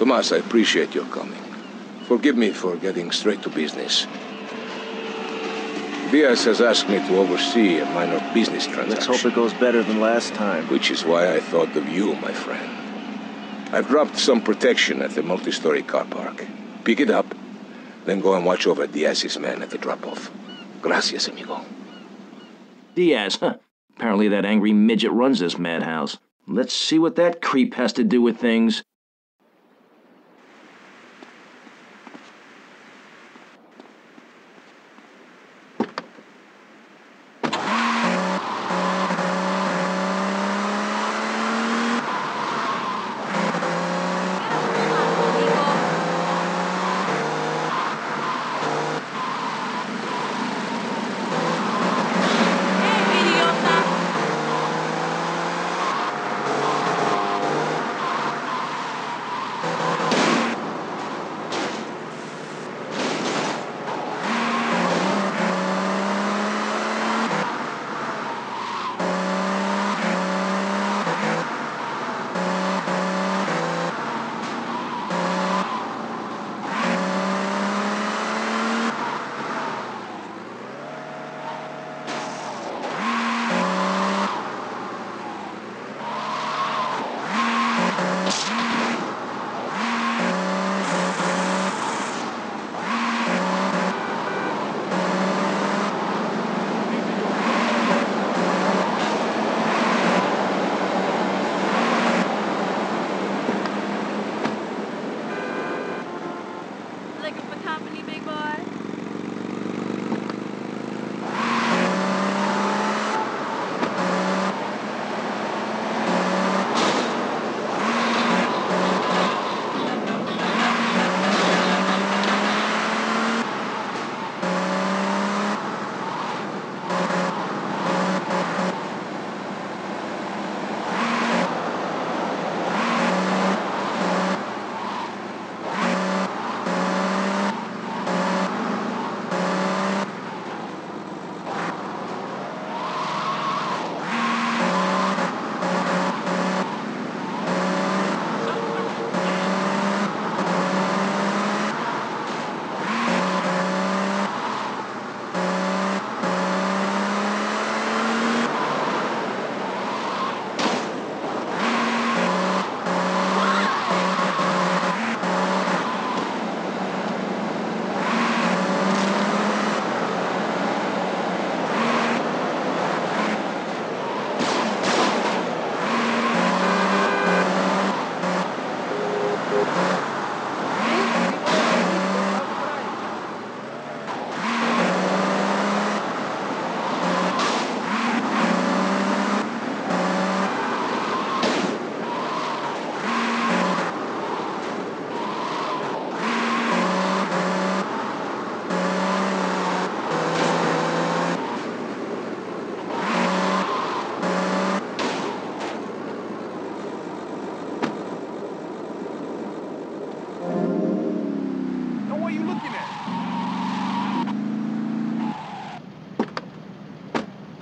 Tomas, I appreciate your coming. Forgive me for getting straight to business. Diaz has asked me to oversee a minor business transaction. Let's hope it goes better than last time. Which is why I thought of you, my friend. I've dropped some protection at the multi-story car park. Pick it up, then go and watch over Diaz's men at the drop-off. Gracias, amigo. Diaz, huh? Apparently that angry midget runs this madhouse. Let's see what that creep has to do with things.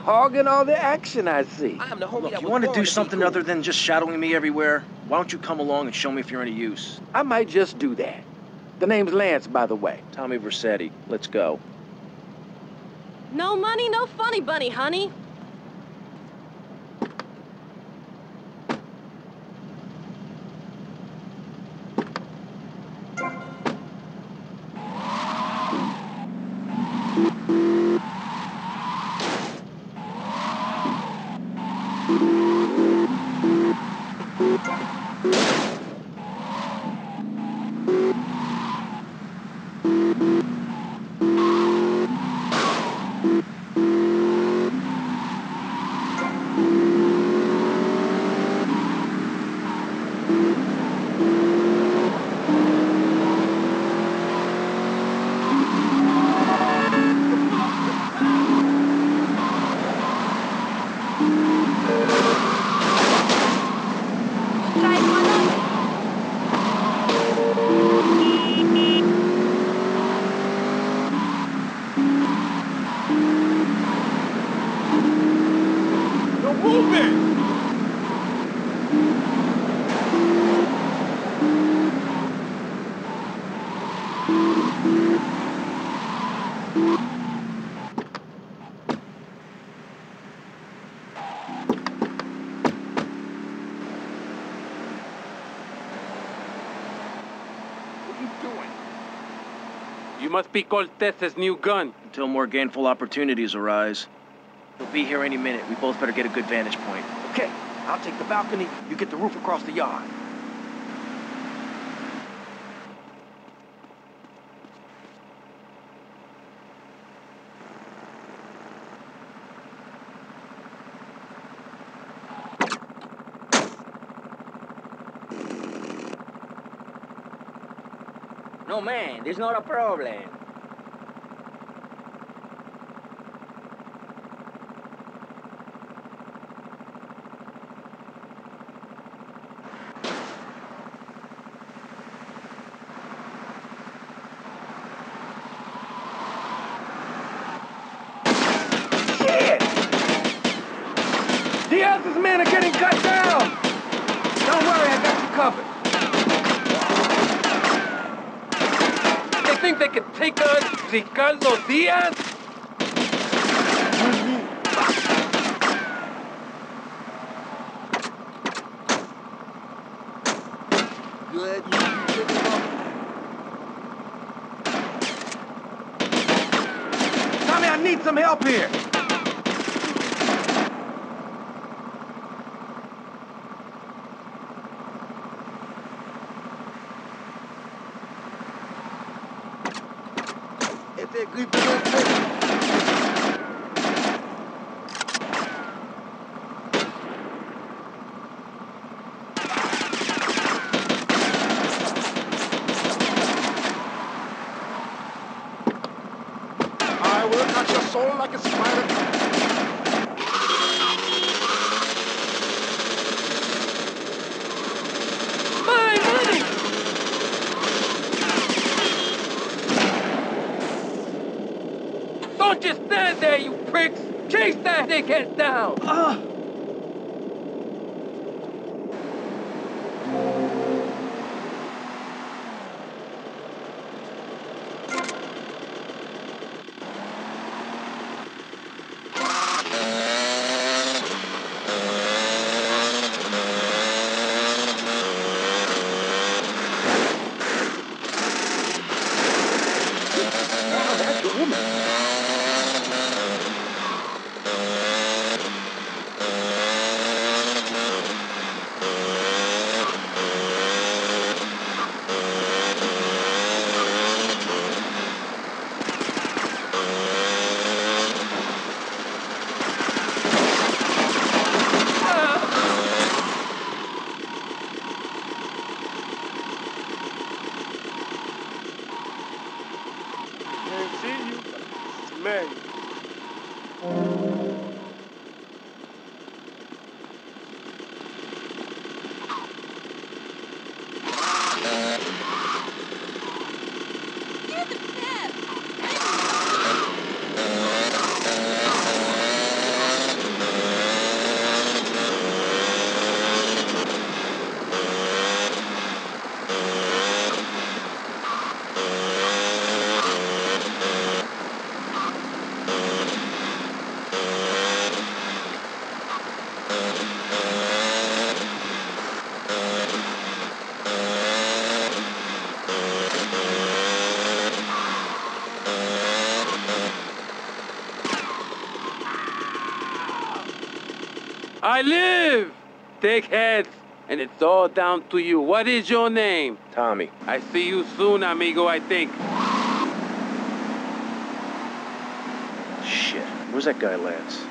Hogging all the action, I see. I am the homie Look, you want to do something other than just shadowing me everywhere? Why don't you come along and show me if you're any use? I might just do that. The name's Lance, by the way. Tommy Vercetti. Let's go. No money, no funny bunny, honey. You must be Cortez's new gun. Until more gainful opportunities arise. He'll be here any minute. We both better get a good vantage point. Okay, I'll take the balcony, you get the roof across the yard. No, man, there's not a problem. Shit! Diaz's men are getting cut down! Don't worry, I got you covered. They think they can take on Ricardo Diaz? Tommy, I need some help here. I will cut your soul like a spider. My money! Don't just stand there, you pricks! Chase that dickhead down! Can't Smell I live! Take heads, And it's all down to you. What is your name? Tommy. I see you soon, amigo, I think. Shit. Where's that guy, Lance?